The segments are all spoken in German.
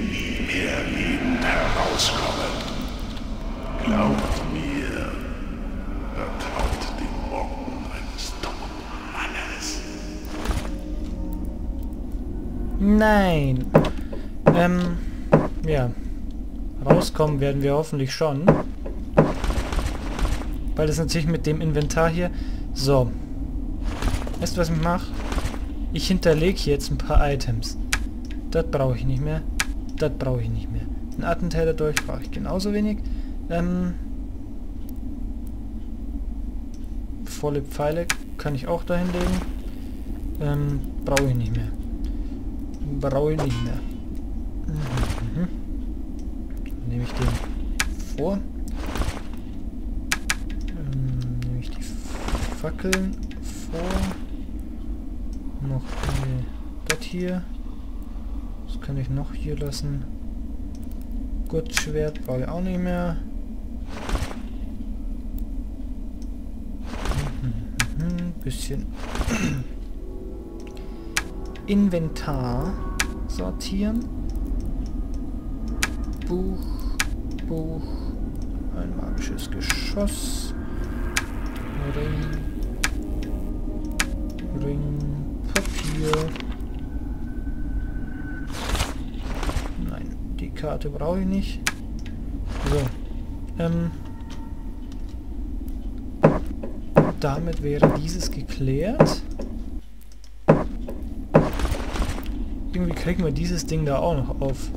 nie mehr lebend herauskommen. Glaubt mir, vertraut den Worten eines toten Mannes. Nein. Ähm, ja. Rauskommen werden wir hoffentlich schon. Weil das natürlich mit dem Inventar hier... So. Weißt du, was ich mache? Ich hinterlege jetzt ein paar Items. Das brauche ich nicht mehr. Das brauche ich nicht mehr. Ein Attentäter durch brauche ich genauso wenig. Ähm, volle Pfeile kann ich auch dahin legen. Ähm, brauche ich nicht mehr. Brauche ich nicht mehr. Mhm. Nehme ich den vor. Ähm, nehme ich die Fackeln vor. Noch das hier. Das kann ich noch hier lassen. Gurtschwert brauche ich auch nicht mehr. Mhm, bisschen Inventar sortieren. Buch, Buch, ein magisches Geschoss, Ring, Ring, Papier. Die Karte brauche ich nicht. So, ähm, damit wäre dieses geklärt. Irgendwie kriegen wir dieses Ding da auch noch auf.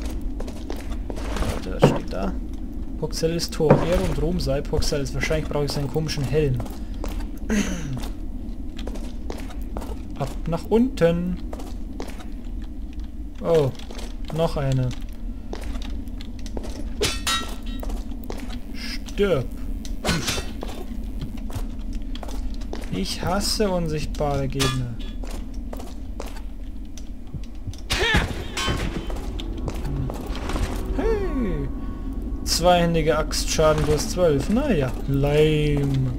Warte, was steht da? Poxel ist Tor. Ehre und Ruhm sei Poxel ist. Wahrscheinlich brauche ich seinen komischen Helm. Ab nach unten. Oh, noch eine. Stirb. Ich hasse unsichtbare Gegner. Hey! Zweihändige Axt, Schaden plus 12. Naja, lame.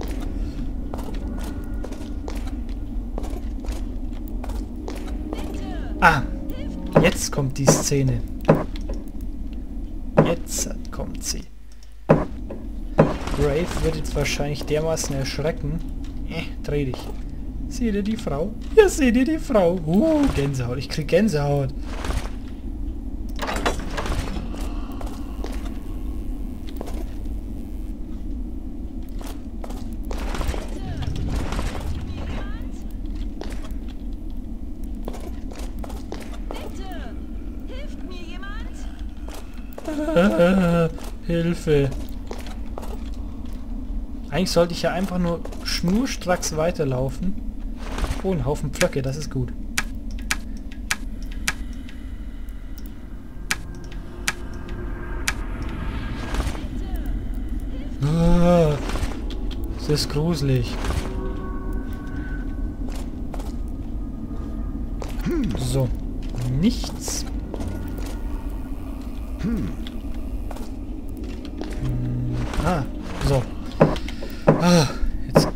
Ah, jetzt kommt die Szene. Jetzt kommt sie. Brave wird jetzt wahrscheinlich dermaßen erschrecken. Eh, dreh dich. Seht ihr die Frau? Ja, seht ihr die Frau? Uh, Gänsehaut. Ich krieg Gänsehaut. Hilfe. Eigentlich sollte ich ja einfach nur schnurstracks weiterlaufen. Oh, ein Haufen Pflöcke, das ist gut. Ah, das ist gruselig. So, nichts. Hm, Ah, so. Ah, jetzt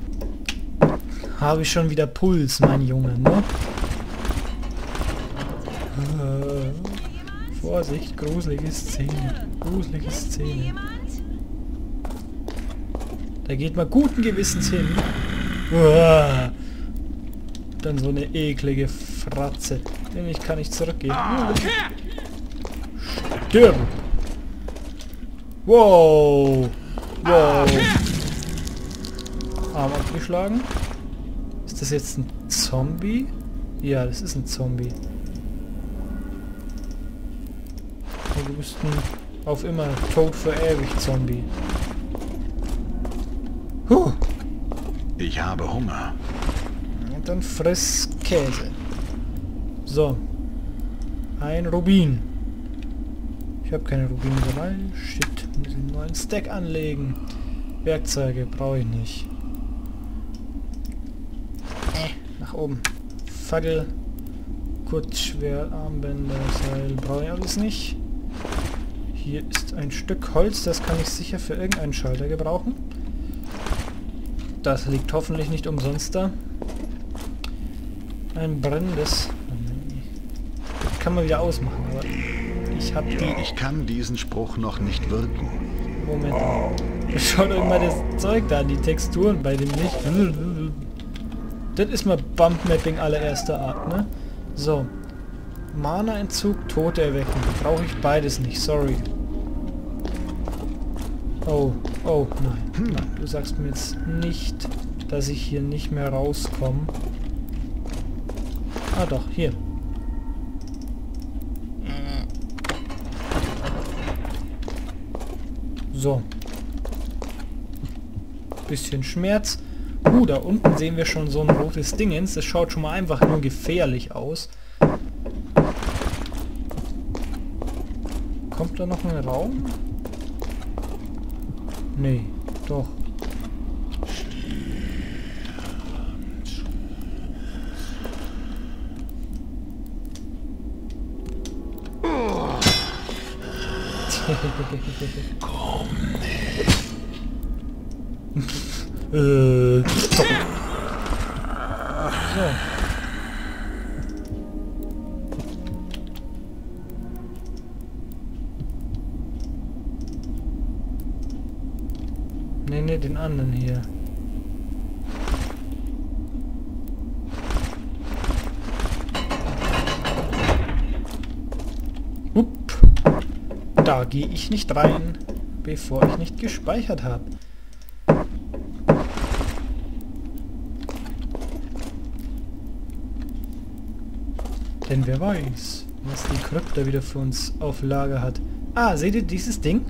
habe ich schon wieder Puls, mein Junge, ne? Äh, Vorsicht, gruselige Szene. Gruselige Szene. Da geht man guten Gewissens hin. Uah. Dann so eine eklige Fratze. Nämlich kann ich zurückgehen. Stirb! Wow! Wow! Arm abgeschlagen. Ist das jetzt ein Zombie? Ja, das ist ein Zombie. Du bist ein auf immer tot für ewig Zombie. Huh! Ich habe Hunger. Und dann friss Käse. So. Ein Rubin. Ich habe keine Rubine dabei. Shit. Muss ich einen neuen Stack anlegen. Werkzeuge brauche ich nicht. Äh, nach oben. Fackel. Kurzschwert, Armbänder, Seil. Brauche ich alles nicht. Hier ist ein Stück Holz. Das kann ich sicher für irgendeinen Schalter gebrauchen. Das liegt hoffentlich nicht umsonst da. Ein brennendes... Das kann man wieder ausmachen, aber Ich hab die... Ich kann diesen Spruch noch nicht wirken. Moment. Schaut euch mal das Zeug da an, die Texturen bei dem Licht. Das ist mal Bumpmapping allererster Art, ne? So. Mana-Entzug, Tote erwecken. Brauche ich beides nicht, sorry. Oh, oh, nein, nein. Du sagst mir jetzt nicht, dass ich hier nicht mehr rauskomme. Ah doch, hier. So. Bisschen Schmerz. Uh, da unten sehen wir schon so ein rotes Dingens. Das schaut schon mal einfach nur gefährlich aus. Kommt da noch ein Raum? Nee, doch. Komm äh, so. Nee, nee, den anderen hier. Da gehe ich nicht rein, bevor ich nicht gespeichert habe. Denn wer weiß, was die Krypta wieder für uns auf Lager hat. Ah, seht ihr dieses Ding?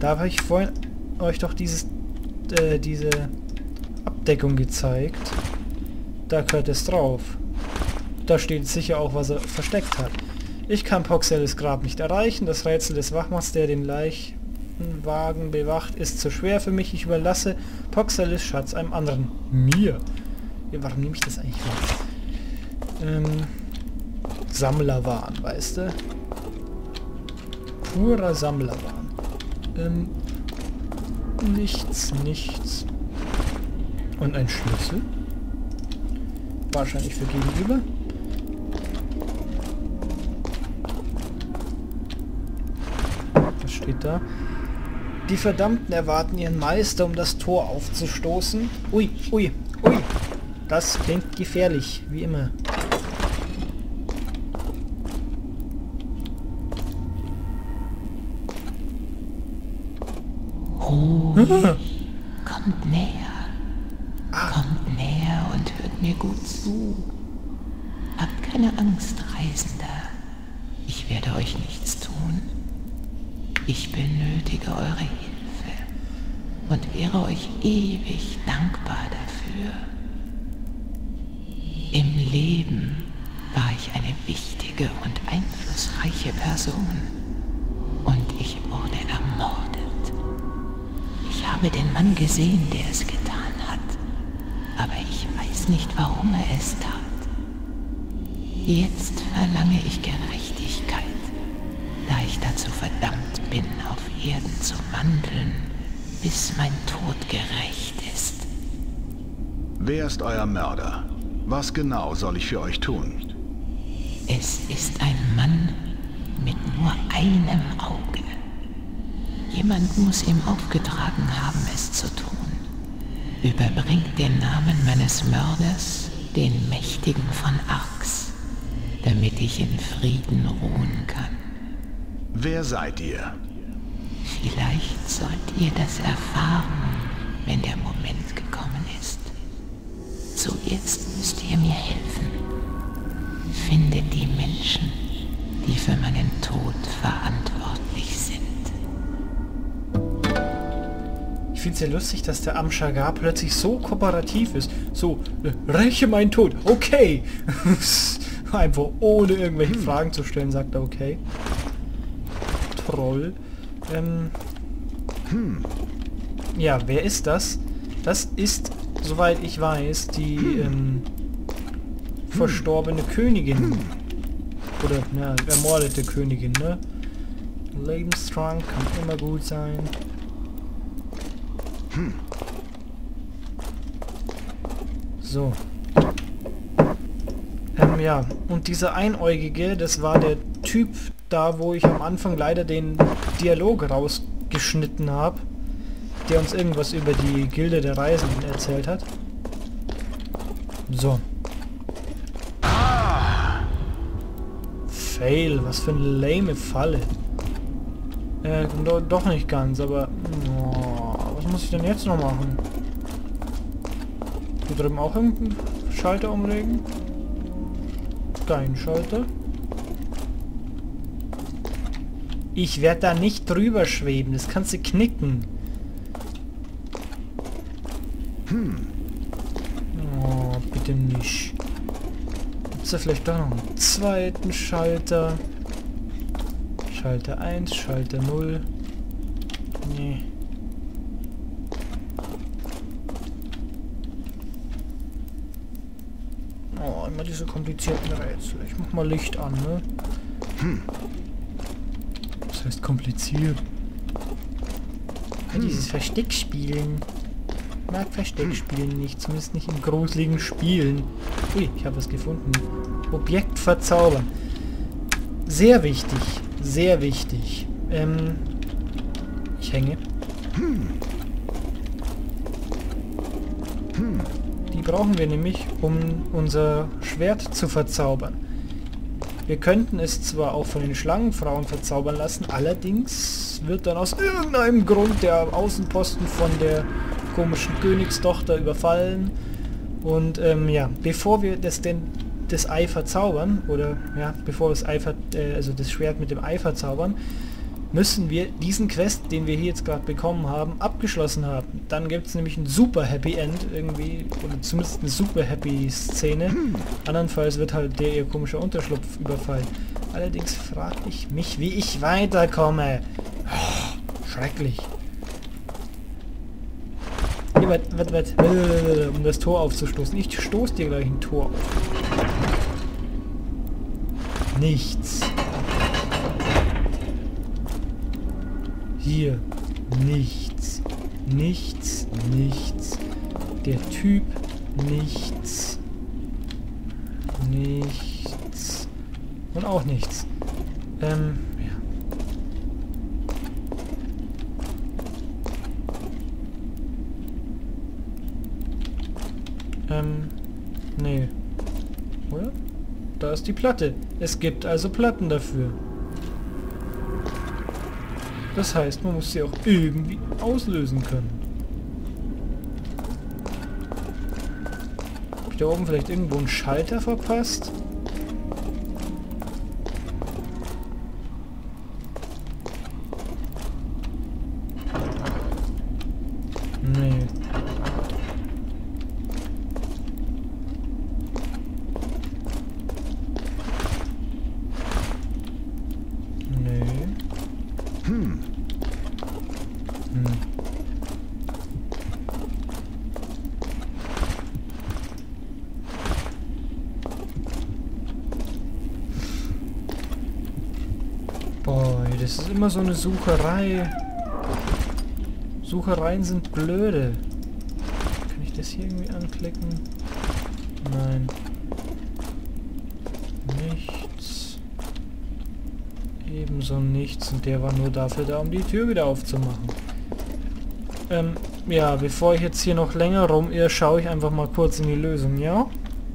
Da habe ich vorhin euch doch dieses, äh, diese Abdeckung gezeigt. Da gehört es drauf. Da steht sicher auch, was er versteckt hat. Ich kann Poxelles Grab nicht erreichen. Das Rätsel des Wachmanns, der den Leichenwagen bewacht, ist zu schwer für mich. Ich überlasse Poxelles Schatz einem anderen. Mir. Warum nehme ich das eigentlich? Ähm, Sammlerwahn, weißt du? Purer Sammlerwahn. Ähm, nichts, nichts. Und ein Schlüssel. Wahrscheinlich für gegenüber. Was steht da? Die Verdammten erwarten ihren Meister, um das Tor aufzustoßen. Ui, ui, ui. Das klingt gefährlich, wie immer. Kommt näher. Kommt näher und hört mir gut zu. Habt keine Angst, Reisender. Ich werde euch nichts tun. Ich benötige eure Hilfe und wäre euch ewig dankbar dafür. Im Leben war ich eine wichtige und einflussreiche Person und ich wurde ermordet habe den Mann gesehen, der es getan hat, aber ich weiß nicht, warum er es tat. Jetzt verlange ich Gerechtigkeit, da ich dazu verdammt bin, auf Erden zu wandeln, bis mein Tod gerecht ist. Wer ist euer Mörder? Was genau soll ich für euch tun? Es ist ein Mann mit nur einem Auge. Jemand muss ihm aufgetragen haben, es zu tun. Überbringt den Namen meines Mörders, den Mächtigen von Arx, damit ich in Frieden ruhen kann. Wer seid ihr? Vielleicht sollt ihr das erfahren, wenn der Moment gekommen ist. Zuerst müsst ihr mir helfen. Findet die Menschen, die für meinen Tod Ich finde es ja lustig, dass der Amshagar plötzlich so kooperativ ist. So, äh, räche meinen Tod. Okay. Einfach ohne irgendwelche hm. Fragen zu stellen, sagt er okay. Troll. Ähm, hm. Ja, wer ist das? Das ist, soweit ich weiß, die hm. ähm, verstorbene hm. Königin. Hm. Oder, ja, ermordete Königin, ne? Lebenstrank kann immer gut sein. So. Ähm, ja, und dieser Einäugige, das war der Typ da, wo ich am Anfang leider den Dialog rausgeschnitten habe, der uns irgendwas über die Gilde der Reisenden erzählt hat. So. Fail, was für eine lame Falle. Äh, do, doch nicht ganz, aber... Oh, was muss ich denn jetzt noch machen? Drüben auch irgendeinen Schalter umlegen? Kein Schalter. Ich werde da nicht drüber schweben, das kannst du knicken. Hm. Oh, bitte nicht. Gibt's da vielleicht doch noch einen zweiten Schalter? Schalter 1, Schalter 0. Nee. Oh, immer diese komplizierten Rätsel. Ich mach mal Licht an, ne? Hm. Das heißt kompliziert. Hm. Dieses Versteckspielen. Ich mag Versteckspielen hm. nicht, zumindest nicht in gruseligen Spielen. Ui, ich habe was gefunden. Objekt verzaubern. Sehr wichtig. Sehr wichtig. Ähm, ich hänge. Hm. Hm. Brauchen wir nämlich, um unser Schwert zu verzaubern. Wir könnten es zwar auch von den Schlangenfrauen verzaubern lassen, allerdings wird dann aus irgendeinem Grund der Außenposten von der komischen Königstochter überfallen. Und ähm, ja, bevor wir das denn das Ei verzaubern, oder ja, bevor wir das Ei, äh, also das Schwert mit dem Ei verzaubern, müssen wir diesen Quest, den wir hier jetzt gerade bekommen haben, abgeschlossen haben. Dann gibt es nämlich ein super Happy End irgendwie, oder zumindest eine super Happy Szene. Andernfalls wird halt der ihr komischer Unterschlupf überfallen. Allerdings frage ich mich, wie ich weiterkomme. Oh, schrecklich. Hier, wat, wat, wat, um das Tor aufzustoßen. Ich stoße dir gleich ein Tor auf. Nichts. Hier. Nichts. Nichts. Nichts. Der Typ. Nichts. Nichts. Und auch nichts. Ähm, ja. Ähm, nee. Oder? Da ist die Platte. Es gibt also Platten dafür. Das heißt, man muss sie auch irgendwie auslösen können. Hab ich da oben vielleicht irgendwo einen Schalter verpasst? Nee. Boah, das ist immer so eine Sucherei. Suchereien sind blöde. Kann ich das hier irgendwie anklicken? Nein. Nichts. Ebenso nichts. Und der war nur dafür da, um die Tür wieder aufzumachen. Ähm, ja, bevor ich jetzt hier noch länger rumirr, schaue ich einfach mal kurz in die Lösung, ja?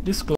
Gleich.